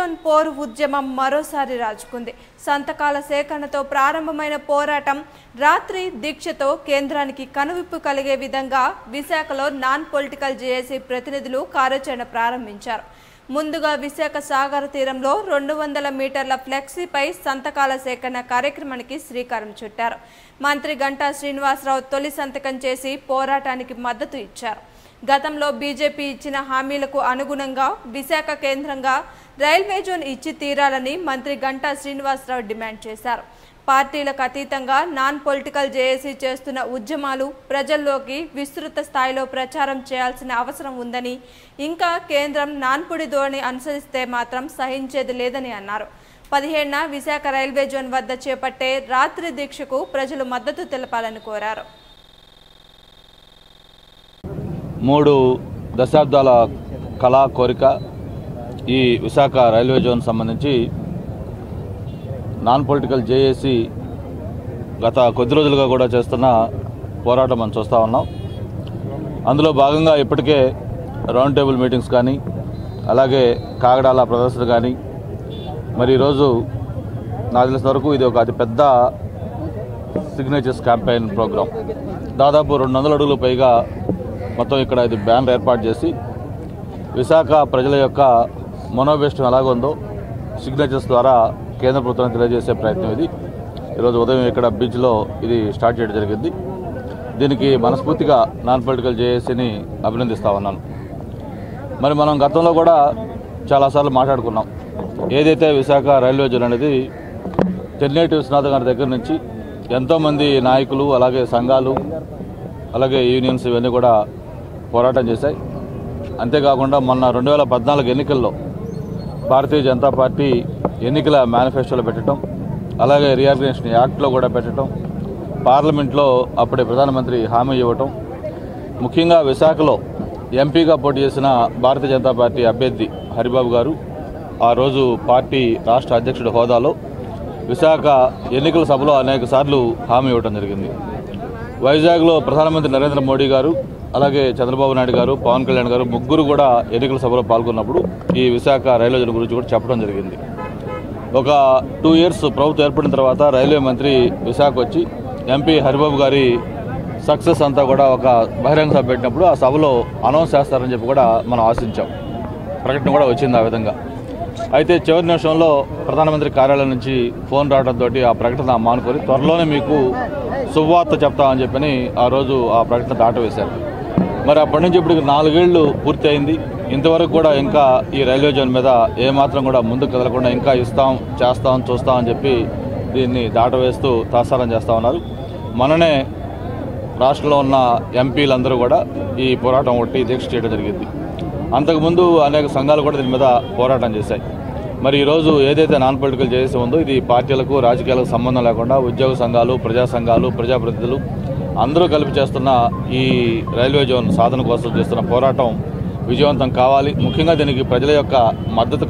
Zone పోరు ఉద్యమం మరోసారి రాజుకుంది. సంతకాల సేకరణతో ప్రారంభమైన పోరాటం రాత్రి దీక్షతో కేంద్రానికి కనువిప్పు కలిగే విధంగా విశాఖలో నాన్ పొలిటికల్ జేఏసీ ప్రతినిధులు కార్యాచరణ ప్రారంభించారు. ముందుగా విశాఖ సాగర తీరంలో రెండు వందల మీటర్ల ఫ్లెక్సీపై సంతకాల సేకరణ కార్యక్రమానికి శ్రీకారం చుట్టారు. మంత్రి గంటా శ్రీనివాసరావు తొలి సంతకం చేసి పోరాటానికి మద్దతు ఇచ్చారు. గతంలో బీజేపీ ఇచ్చిన హామీలకు అనుగుణంగా విశాఖ కేంద్రంగా రైల్వే జోన్ ఇచ్చి తీరాలని మంత్రి గంటా శ్రీనివాసరావు డిమాండ్ చేశారు. పార్టీలకు అతీతంగా నాన్ పొలిటికల్ జేఏసీ చేస్తున్న ఉద్యమాలు ప్రజల్లోకి విస్తృత స్థాయిలో ప్రచారం చేయాల్సిన అవసరం ఉందని ఇంకా కేంద్రం నాన్పుడి ధోరణి అనుసరిస్తే మాత్రం సహించేది లేదని అన్నారు. పదిహేడున విశాఖ రైల్వే జోన్ వద్ద చేపట్టే రాత్రి దీక్షకు ప్రజలు మద్దతు తెలపాలని కోరారు. మూడు దశాబ్దాల కళా కోరిక ఈ విశాఖ రైల్వే జోన్ సంబంధించి నాన్ పొలిటికల్ జేఏసీ గత కొద్ది రోజులుగా కూడా చేస్తున్న పోరాటం మనం చూస్తూ ఉన్నాం. అందులో భాగంగా ఇప్పటికే రౌండ్ టేబుల్ మీటింగ్స్ కానీ అలాగే కాగడాల ప్రదర్శన కానీ మరి ఈరోజు నాకు తెలిసిన వరకు ఇది ఒక అతిపెద్ద సిగ్నేచర్స్ క్యాంపెయిన్ ప్రోగ్రాం దాదాపు రెండు వందల అడుగులు పైగా మొత్తం ఇక్కడ ఇది బ్యానర్ ఏర్పాటు చేసి విశాఖ ప్రజల యొక్క మనోవేష్టం ఎలాగుందో సిగ్నేచర్స్ ద్వారా కేంద్ర ప్రభుత్వాన్ని తెలియజేసే ప్రయత్నం ఇది. ఈరోజు ఉదయం ఇక్కడ బీచ్లో ఇది స్టార్ట్ చేయడం జరిగింది. దీనికి మనస్ఫూర్తిగా నాన్ పొలిటికల్ జేఏసీని అభినందిస్తా ఉన్నాను మరి మనం గతంలో కూడా చాలాసార్లు మాట్లాడుకున్నాం. ఏదైతే విశాఖ రైల్వే జోన్ అనేది తెన్నేటి విశ్వనాథ్ గారి దగ్గర నుంచి ఎంతోమంది నాయకులు అలాగే సంఘాలు అలాగే యూనియన్స్ ఇవన్నీ కూడా పోరాటం చేశాయి. అంతేకాకుండా మొన్న రెండు వేల పద్నాలుగు ఎన్నికల్లో భారతీయ జనతా పార్టీ ఎన్నికల మేనిఫెస్టోలో పెట్టడం అలాగే రీఆర్గనైజేషన్ యాక్ట్లో కూడా పెట్టడం పార్లమెంట్లో అప్పుడే ప్రధానమంత్రి హామీ ఇవ్వటం ముఖ్యంగా విశాఖలో ఎంపీగా పోటీ చేసిన భారతీయ జనతా పార్టీ అభ్యర్థి హరిబాబు గారు ఆ రోజు పార్టీ రాష్ట్ర అధ్యక్షుడి హోదాలో విశాఖ ఎన్నికల సభలో అనేక సార్లు హామీ ఇవ్వడం జరిగింది. వైజాగ్లో ప్రధానమంత్రి నరేంద్ర మోడీ గారు అలాగే చంద్రబాబు నాయుడు గారు పవన్ కళ్యాణ్ గారు ముగ్గురు కూడా ఎన్నికల సభలో పాల్గొన్నప్పుడు ఈ విశాఖ రైల్వే జోన్ గురించి కూడా చెప్పడం జరిగింది. ఒక టూ ఇయర్స్ ప్రభుత్వం ఏర్పడిన తర్వాత రైల్వే మంత్రి విశాఖ వచ్చి ఎంపీ హరిబాబు గారి సక్సెస్ అంతా కూడా ఒక బహిరంగ సభ పెట్టినప్పుడు ఆ సభలో అనౌన్స్ చేస్తారని చెప్పి కూడా మనం ఆశించాం. ప్రకటన కూడా వచ్చింది ఆ విధంగా. అయితే చివరి నిమిషంలో ప్రధానమంత్రి కార్యాలయం నుంచి ఫోన్ రావడంతో ఆ ప్రకటన మానుకొని త్వరలోనే మీకు శుభవార్త చెప్తామని చెప్పని ఆ రోజు ఆ ప్రకటన దాటవేశారు. మరి అప్పటి నుంచి ఇప్పుడు నాలుగేళ్ళు పూర్తి అయింది. ఇంతవరకు కూడా ఇంకా ఈ రైల్వే జోన్ మీద ఏమాత్రం కూడా ముందుకు కదలకుండా ఇంకా ఇస్తాం చేస్తాం చూస్తాం అని చెప్పి దీన్ని దాటవేస్తూ తాసారం చేస్తూ ఉన్నారు. మననే రాష్ట్రంలో ఉన్న ఎంపీలందరూ కూడా ఈ పోరాటం ఒకటి దీక్ష చేయడం జరిగింది. అంతకుముందు అనేక సంఘాలు కూడా దీని మీద పోరాటం చేశాయి. మరి ఈరోజు ఏదైతే నాన్ పొలిటికల్ చేసి ఉందో ఇది పార్టీలకు రాజకీయాలకు సంబంధం లేకుండా ఉద్యోగ సంఘాలు ప్రజా సంఘాలు ప్రజాప్రతినిధులు అందరూ కలిపి చేస్తున్న ఈ రైల్వే జోన్ సాధన కోసం చేస్తున్న పోరాటం విజయవంతం కావాలి. ముఖ్యంగా దీనికి ప్రజల యొక్క మద్దతు